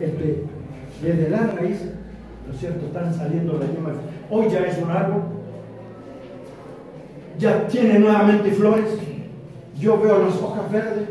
este, desde la raíz, ¿no es cierto?, están saliendo las yemas. Hoy ya es un árbol, ya tiene nuevamente flores, yo veo las hojas verdes,